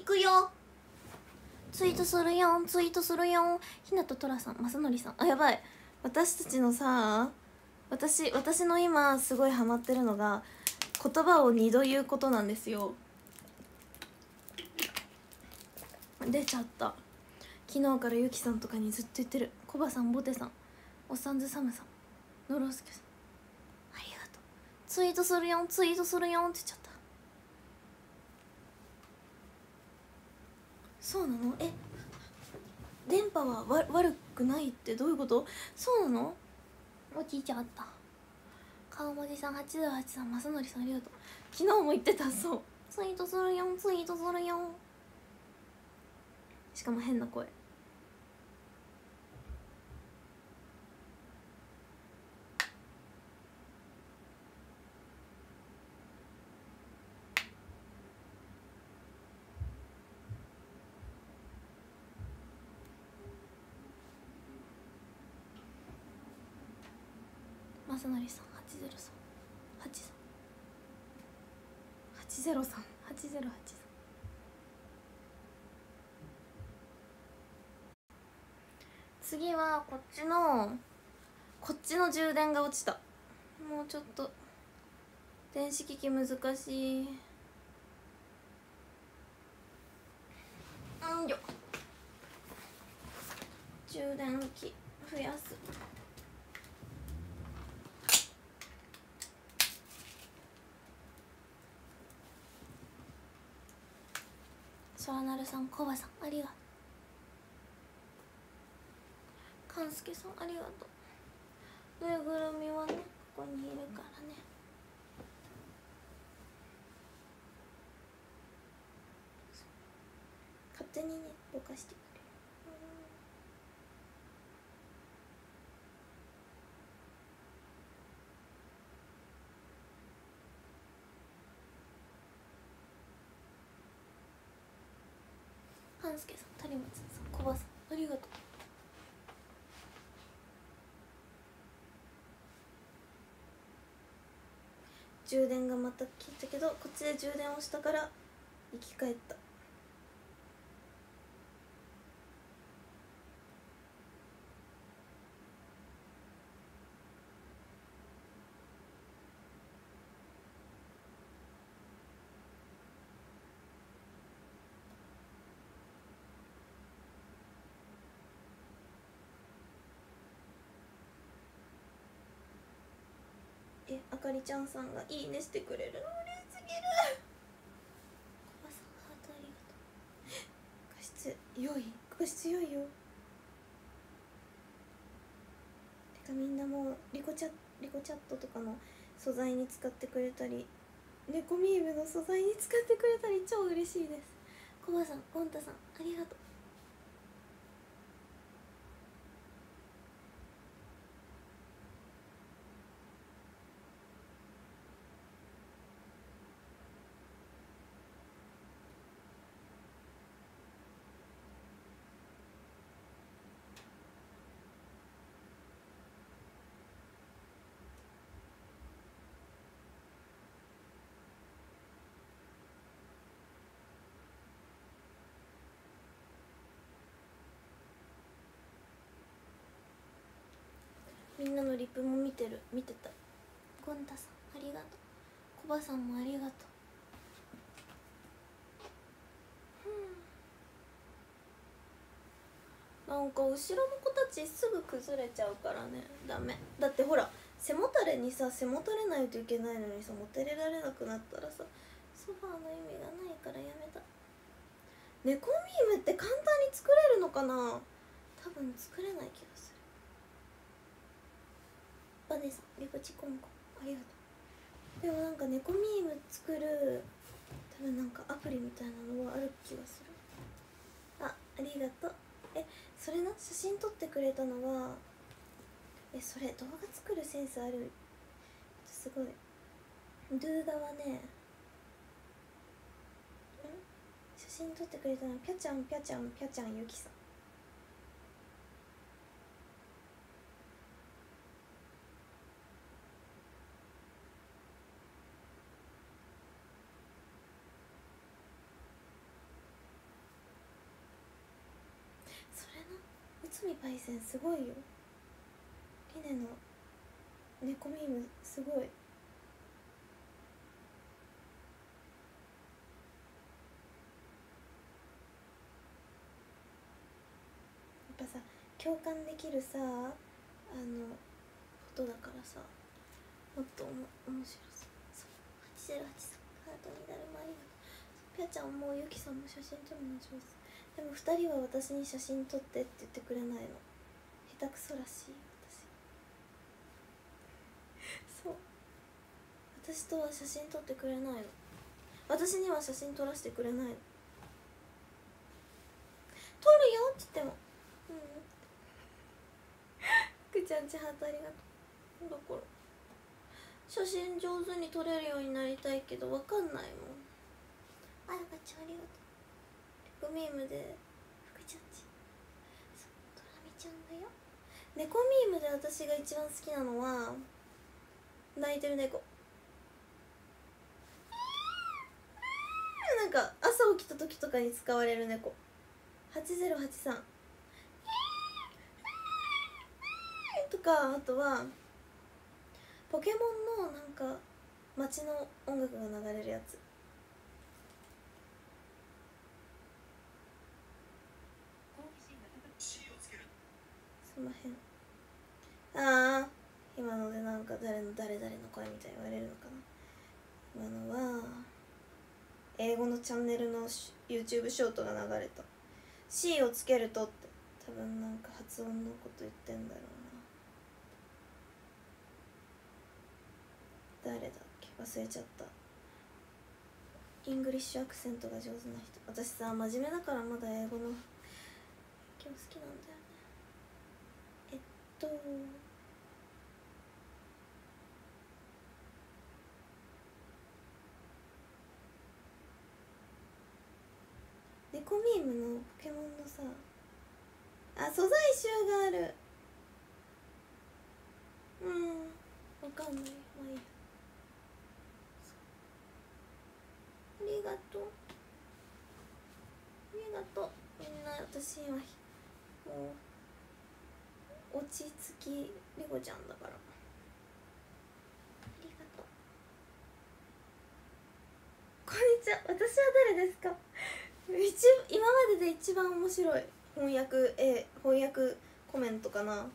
行くよツイートするよツイートするよん。ひなととらさんまさのりさん。あやばい。私たちのさ私私の今すごいハマってるのが言葉を二度言うことなんですよ。出ちゃった。昨日からゆきさんとかにずっと言ってる。コバさんボテさん。おっさんずサムさん。のろすけさん。ありがとう。ツイートするよんツイートするよんって言っちゃった。そうなの？え？電波はわ悪くないってどういうこと？そうなの？おじいちゃんあった。顔文字さん808さん正則さんありがとう。昨日も言ってたそう。ツイートするよんツイートするよ。んしかも変な声正則さん。803 803 803 808次はこっちのこっちの充電が落ちた。もうちょっと。電子機器難しい。うんよ充電器増やす。空なるさんコバさんありがとう。かんすけさんありがとう。ぬいぐるみはねここにいるからね。勝手にねぼかして。半助さん谷松さん小バさんありがとう充電がまた切ったけどこっちで充電をしたから生き返ったえあかりちゃんさんが「いいね」してくれるの嬉しすぎるコバさんハートありがとう画質良い画質良いよてかみんなもうリコチャリコチャットとかの素材に使ってくれたり猫ミームの素材に使ってくれたり超嬉しいですコバさんゴンタさんありがとうプも見てる。見てた。ゴンタさんありがとう。コバさんもありがとう。なんか後ろの子たちすぐ崩れちゃうからね。ダメ。だってほら背もたれにさ背もたれないといけないのにさもたれられなくなったらさソファーの意味がないからやめた。猫ミームって簡単に作れるのかな？多分作れない気がする。バネさんリコチコンコ。ありがとう。でもなんか猫ミーム作る多分なんかアプリみたいなのはある気がする。あありがとう。えそれな？写真撮ってくれたのはえそれ動画作るセンスある？すごい。動画はね写真撮ってくれたのはぴゃちゃんぴゃちゃんぴゃちゃんゆきさんそれな内海パイセンすごいよ。リネの猫ミームすごい。やっぱさ共感できるさあのことだからさもっとおも面白そう。そう808さんハートになるまありがとうぴゃちゃんもゆきさんも写真撮るの上手。でも2人は私に写真撮ってって言ってくれないの。下手くそらしい私。そう。私とは写真撮ってくれないの。私には写真撮らせてくれないの。撮るよって言っても。うん。くちゃんちハートありがとうだから写真上手に撮れるようになりたいけどわかんないもん。あやかちゃんありがとう。猫ミームで福ちゃんち。そうドラミちゃんだよ。猫ミームで私が一番好きなのは泣いてる猫。なんか朝起きた時とかに使われる猫。8083とかあとはポケモンのなんか街の音楽が流れるやつ。すんまへんああ今のでなんか誰の誰々の声みたいに言われるのかな。今のは英語のチャンネルの YouTube ショートが流れた。C をつけるとって多分なんか発音のこと言ってんだろうな。誰だっけ？忘れちゃった。 English accent が上手な人。私さ真面目だからまだ英語の勉強好きなんだよねえっと。猫ミームのポケモンのさ。あ素材集がある。うん。わかんない。まあいいありがとう。ありがとう。みんな私今もう。落ち着きりこちゃんだから。ありがとう。こんにちは。私は誰ですか？一今までで一番面白い翻訳え翻訳コメントかな？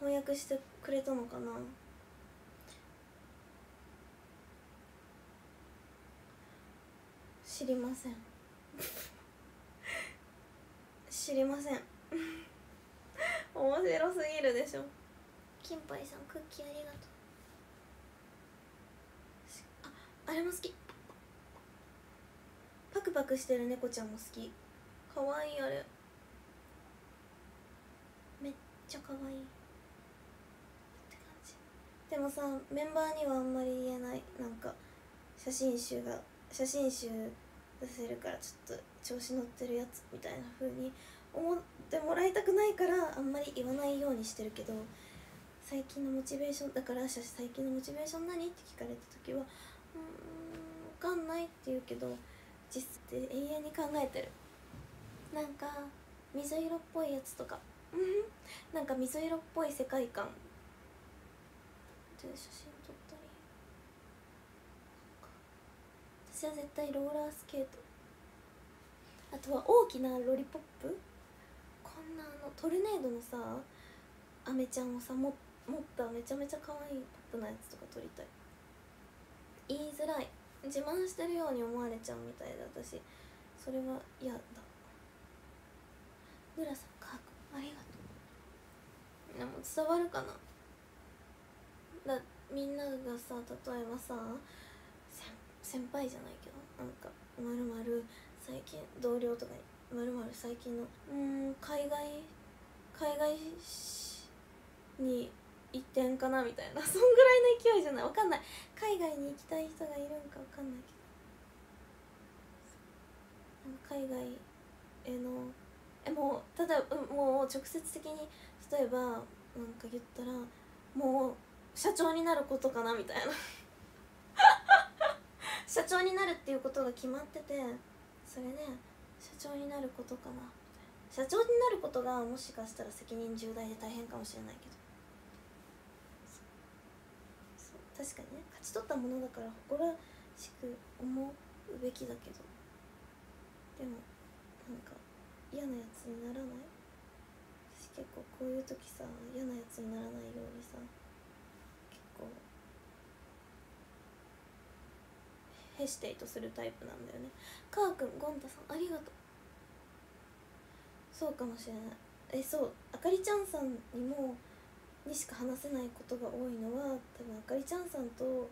翻訳してくれたのかな？知りません。知りません。面白すぎるでしょ。金杯さんクッキーありがとう。ああれも好き。パクパクしてる猫ちゃんも好き。かわいいあれ。めっちゃかわい。いって感じ。でもさメンバーにはあんまり言えない。なんか写真集が写真集出せるからちょっと調子乗ってるやつみたいな風に思ってもらいたくないからあんまり言わないようにしてるけど最近のモチベーションだから最近のモチベーション何？って聞かれた時はうん分かんないって言うけど実際永遠に考えてる。なんか水色っぽいやつとか。なんか水色っぽい世界観。で写真撮ったり。私は絶対ローラースケート。あとは大きなロリポップ。なあのトルネードのさアメちゃんをさも持っためちゃめちゃ可愛いポップなやつとか撮りたい。言いづらい。自慢してるように思われちゃうみたいで私。それは嫌だ。グラさんカークありがとう。でも伝わるかな？だみんながさ例えばさ先輩じゃないけどなんかまるまる最近同僚とかにまるまる最近の。うん海外海外に一点かなみたいな。そんぐらいの勢いじゃない。わかんない。海外に行きたい人がいるんかわかんないけど。海外へのえもうただもう直接的に例えばなんか言ったらもう社長になることかなみたいな。社長になるっていうことが決まっててそれで社長になることかな。社長になることがもしかしたら責任重大で大変かもしれないけど。確かにね。勝ち取ったものだから誇らしく思うべきだけど。でもなんか嫌なやつにならない？私結構こういう時さ嫌なやつにならないようにさ結構ヘシテイトするタイプなんだよね。かーくんゴンタさんありがとう。そうかもしれない。えそうあかりちゃんさんにもにしか話せないことが多いのは多分あかりちゃんさんと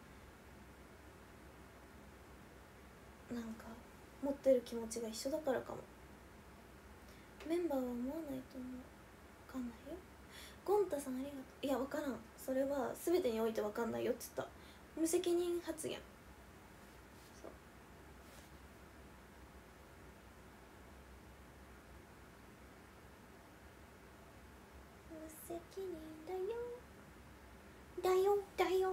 なんか持ってる気持ちが一緒だからかも。メンバーは思わないと思う。分かんないよ。ゴンタさんありがとう。いや分からん。それは全てにおいて分かんないよって言った。無責任発言責任だよだよだよ。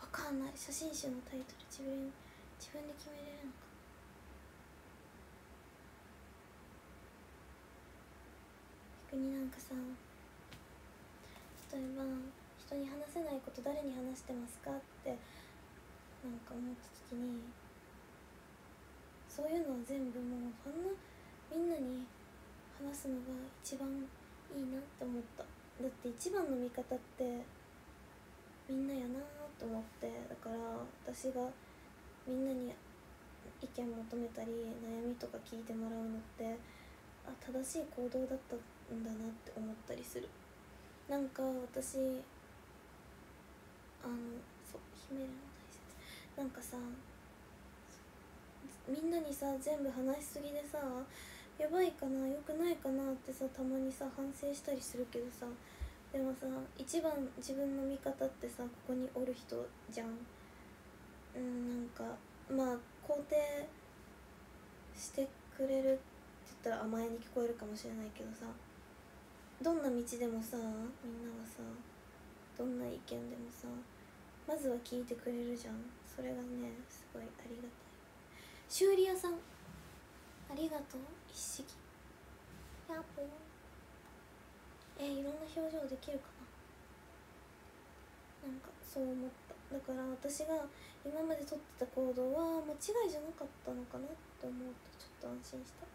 わかんない。写真集のタイトル自分自分で決めれるのか。逆になんかさ例えば人に話せないこと誰に話してますかってなんか思った時にそういうのは全部もうそんなみんなに話すのが一番いいなって思った。だって一番の味方ってみんなやなと思って。だから私がみんなに意見求めたり悩みとか聞いてもらうのってあ正しい行動だったんだなって思ったりする。なんか私あのそう秘めるの大切。なんかさみんなにさ全部話しすぎでさやばいかな良くないかなってさたまにさ反省したりするけどさ。でもさ一番自分の味方ってさここにおる人じゃん。うんなんかまあ肯定してくれるって言ったら甘えに聞こえるかもしれないけどさ。どんな道でもさみんながさどんな意見でもさまずは聞いてくれるじゃん。それがねすごいありがたい。修理屋さんありがとう。一式やっぽえいろんな表情できるかな。なんかそう思った。だから私が今まで取ってた行動は間違いじゃなかったのかなって思うとちょっと安心した。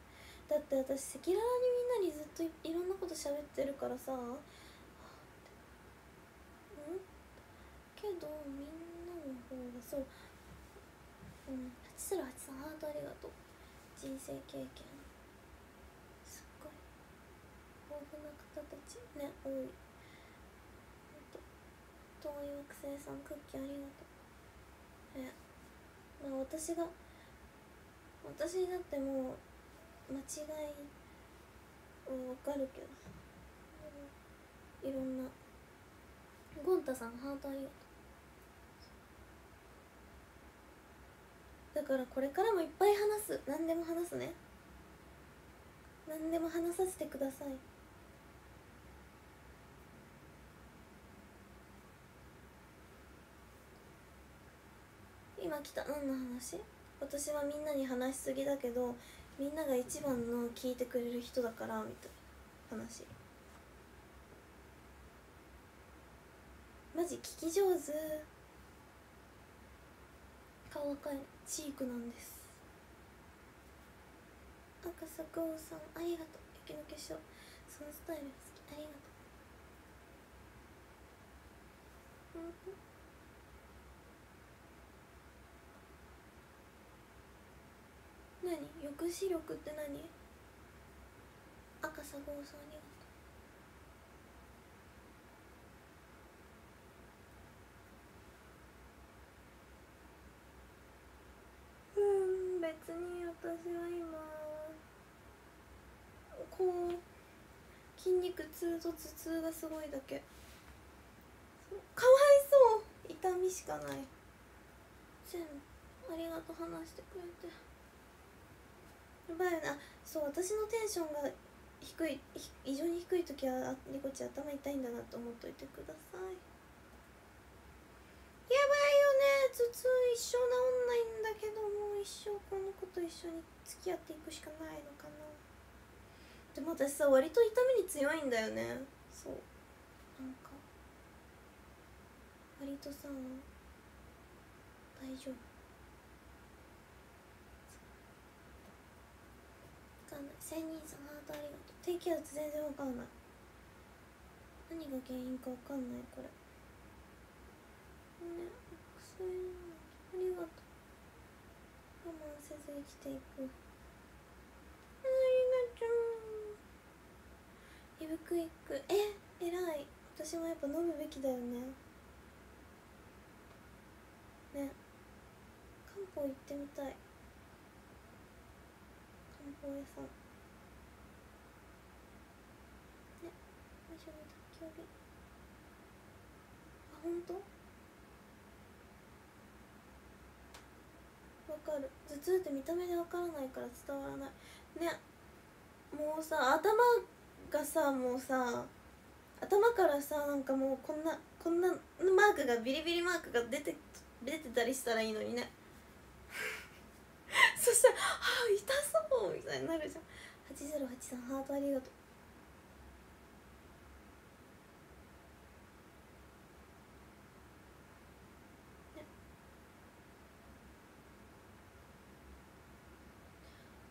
だって私赤裸々にみんなにずっといろんなこと喋ってるからさ。ん。けどみんなの方方がそう。うん。808さんハートありがとう。人生経験すっごい豊富な方たちね多い。遠い惑星さんクッキーありがとう。えまあ私が私だってもう間違いは分かるけど。いろんな。ゴンタさんハートありがとう。だからこれからもいっぱい話す。何でも話すね。何でも話させてください。今来た何の話？私はみんなに話しすぎだけどみんなが一番の聞いてくれる人だからみたいな話。マジ聞き上手。顔赤いチークなんです。赤坂王さんありがとう。雪の結晶そのスタイル好き。ありがとう。うん。何？抑止力って何？赤さごうさんありがとうん別に私は今こう筋肉痛と頭痛がすごいだけ。かわいそう。痛みしかない。全部。ありがとう話してくれて。ばいなそう私のテンションが低い異常に低い時はリコちゃん頭痛いんだなと思っといてください。やばいよね。頭痛一生治んないんだけどもう一生この子と一緒に付き合っていくしかないのかな。でも私さ割と痛みに強いんだよね。そう。なんか割とさ大丈夫。かんない。千人さんハートありがとう低気圧全然わかんない。何が原因かわかんないこれね薬ありがとう。我慢せず生きていくありがとうイブクイックえ偉い。私もやっぱ飲むべきだよね。ね。漢方行ってみたい。漢方屋さんね魔女の宅急便あ本当？わかる。頭痛って見た目でわからないから伝わらない。ねもうさ頭がさもうさ頭からさなんかもうこんなこんなマークがビリビリマークが出て出てたりしたらいいのにねそしたら「あ痛こと」になるじゃん。8083ハートありがとう。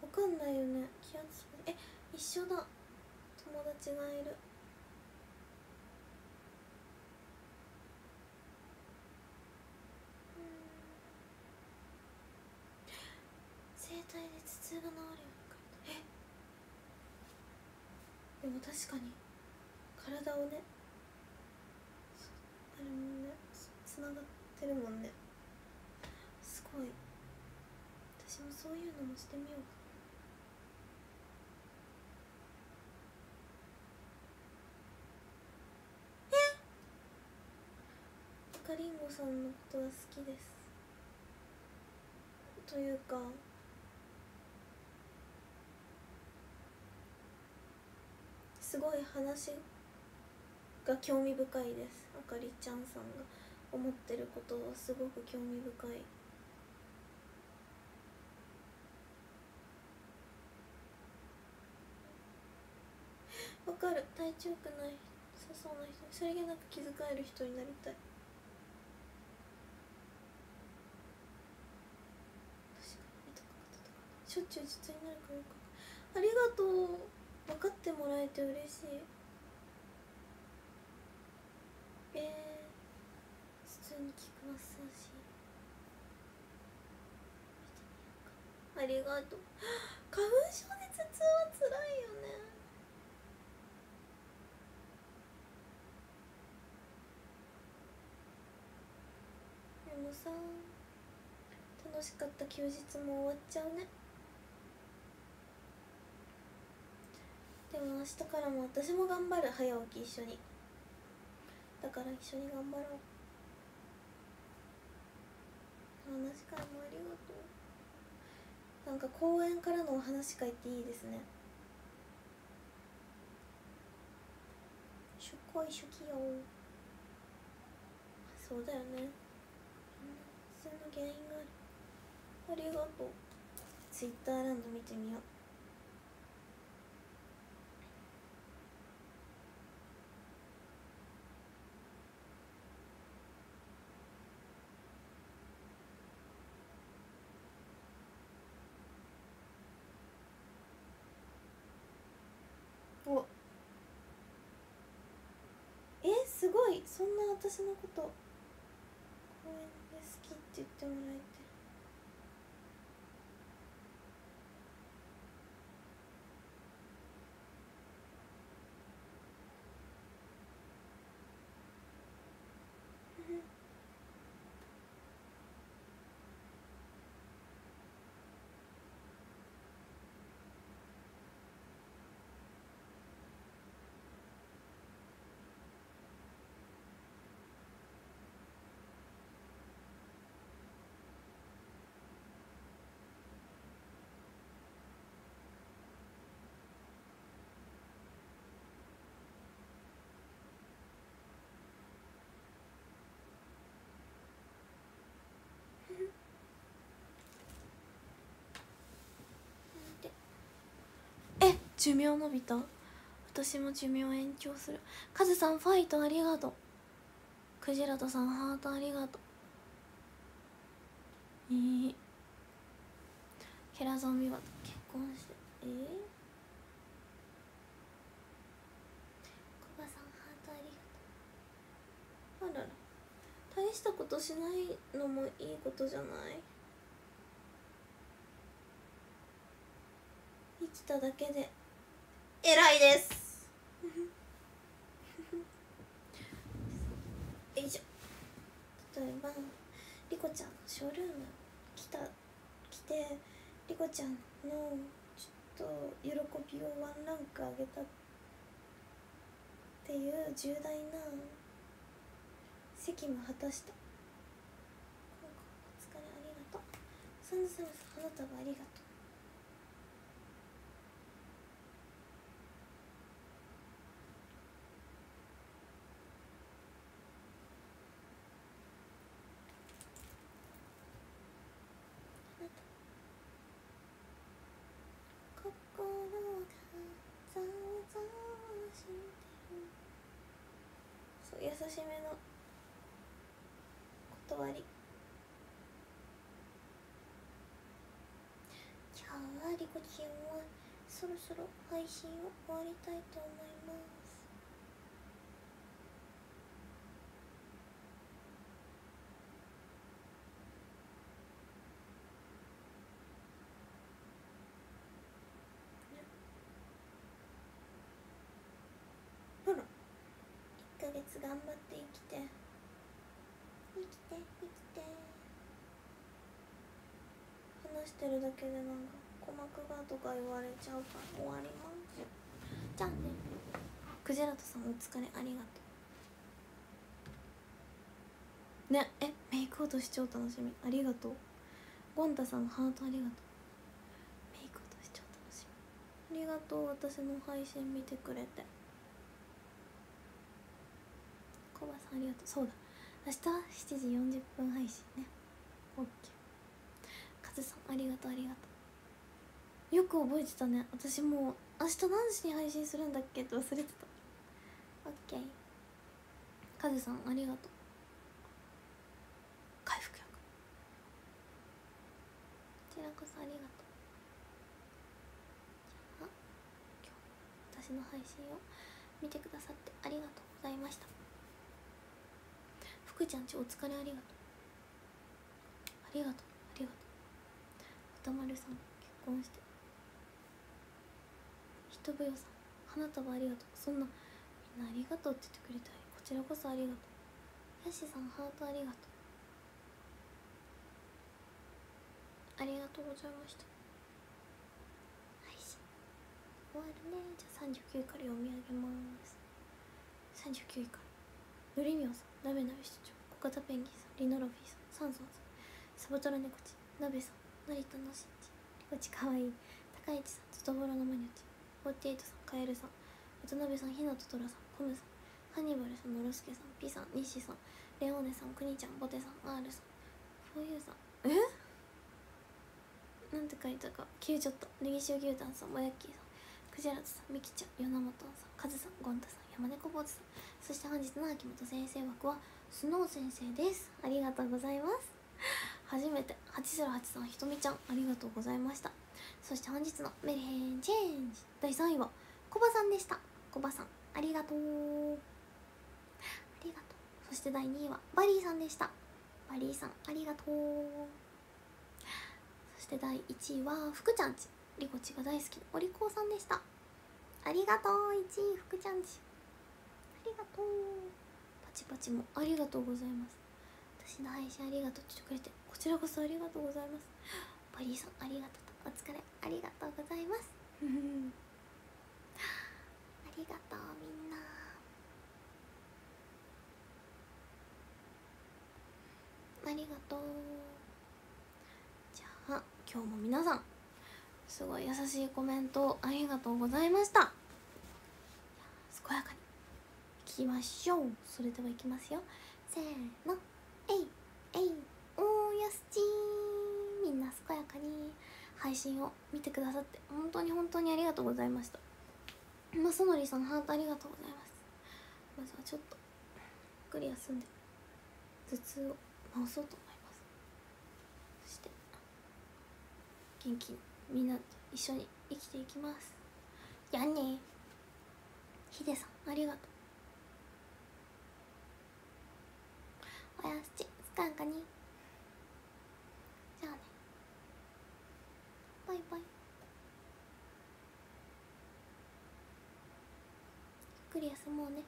わかんないよね。気圧えっ一緒だ。友達がいる整体で頭痛が治るように書いたえでも確かに。体をねあれもねつながってるもんね。すごい。私もそういうのもしてみようか。赤りんごさんのことは好きです。というかすごい話が興味深いです。あかりちゃんさんが思ってることはすごく興味深い。わかる。体調良くない。さそうな人。さりげなく気遣える人になりたい。しょっちゅう実になるからよくありがとう。分かってもらえて嬉しい。えー、普通に聞くマッサージありがとう。花粉症で頭痛はつらいよね。でもさ楽しかった休日も終わっちゃうね。も明日からも私も頑張る。早起き一緒に。だから一緒に頑張ろう。話し会もありがとう。なんか公園からのお話会っていいですね。出会初期よそうだよね。その原因がある。ありがとう。ツイッターランド見てみようおえすごいそんな私のこと公園で好きって言ってもらえてうんえ寿命伸びた？私も寿命延長する。カズさんファイトありがとう。クジラトさんハートありがとう。いいケラゾンビバと結婚して。えー、コバさんハーあらら。大したことしないのもいいことじゃない？生きただけで。偉いです。よいしょ。例えばリコちゃんのショールーム来た。来てリコちゃんのちょっと喜びをワンランク上げたっていう重大な責務果たした。お疲れありがとうサンドサムさん花束ありがとう心がざわざわしてるそう優しめの断り。今日はリコちゃんはそろそろ配信を終わりたいと思いますほら1ヶ月頑張って生きて。生きて生きて。話してるだけでなんか鼓膜がとか言われちゃうから終わります。じゃあね。クジラトさんお疲れありがとう。ねえメイク落とし超楽しみ。ありがとう。ゴンタさんハートありがとう。メイク落とし超楽しみ。ありがとう私の配信見てくれてコバさんありがとう。そうだ。明日7時40分配信ね。オッケー。カズさんありがとうありがとう。よく覚えてたね。私もう明日何時に配信するんだっけって忘れてた。オッケー。カズさんありがとう。回復薬こちらこそありがとう。じゃあ今日私の配信を見てくださってありがとうございました。福ちゃんちお疲れありがとう。ありがとうありがとう。歌丸さん結婚して。人ぶよさん花束ありがとう。そんなみんなありがとうって言ってくれたりこちらこそありがとう。ヤシさんハートありがとう。ありがとうございました。配信。終わるね。じゃあ39から読み上げます。39位から。のりみおさんなべなべ室長小型ペンギンさんリノロフィーさんサンソンさんサボトラネコチなべさん成田のしんちリコチかわいい高市さんトトボロのマニョチ48さんカエルさん渡辺さんひなととらさんコムさんハニバルさんのろすけさんピさん西さんレオーネさんくにちゃんボテさん R さんフォーユーさんえなんて書いたか消えちゃったネギ塩牛タンさんもやっきーさんクジラツさんミキちゃんヨナモトンさんカズさんゴンタさん山猫坊主さんそして本日の秋元先生枠はスノー先生です。ありがとうございます。初めて808さんひとみちゃんありがとうございました。そして本日のメリヘンチェンジ第3位はコバさんでした。コバさんありがとう。ありがとう。そして第2位はバリーさんでした。バリーさんありがとう。そして第1位は福ちゃんち。リコチが大好き。なお利口さんでした。ありがとう1位福ちゃんち。ありがとう。パチパチもありがとうございます。私の配信ありがとうってくれてこちらこそありがとうございます。バリーさんありがとう。お疲れ。ありがとうございます。ありがとうみんな。ありがとう。じゃあ今日も皆さんすごい優しいコメントありがとうございました。健やかにいきましょう。それではいきますよ。せーの。えいえい。おーやすちみんな健やかに配信を見てくださって本当に本当にありがとうございました。まそのりさんハートありがとうございます。まずはちょっとゆっくり休んで頭痛を治そうと思います。そして元気に。みんなと一緒に生きていきます。やんねひでさんありがとう。おやすちすかんかに。じゃあね。バイバイ。ゆっくり休もうね。